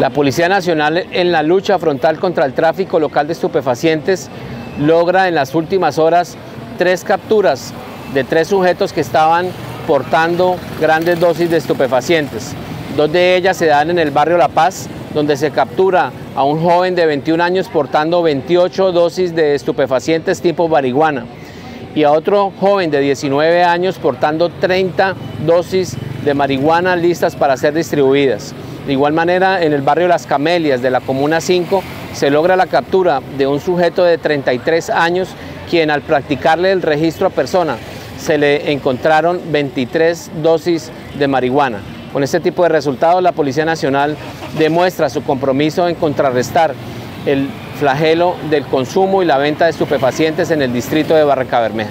La Policía Nacional en la lucha frontal contra el tráfico local de estupefacientes logra en las últimas horas tres capturas de tres sujetos que estaban portando grandes dosis de estupefacientes. Dos de ellas se dan en el barrio La Paz, donde se captura a un joven de 21 años portando 28 dosis de estupefacientes tipo marihuana y a otro joven de 19 años portando 30 dosis de marihuana listas para ser distribuidas. De igual manera, en el barrio Las Camelias de la Comuna 5 se logra la captura de un sujeto de 33 años quien al practicarle el registro a persona se le encontraron 23 dosis de marihuana. Con este tipo de resultados la Policía Nacional demuestra su compromiso en contrarrestar el flagelo del consumo y la venta de estupefacientes en el distrito de Barranca Bermeja.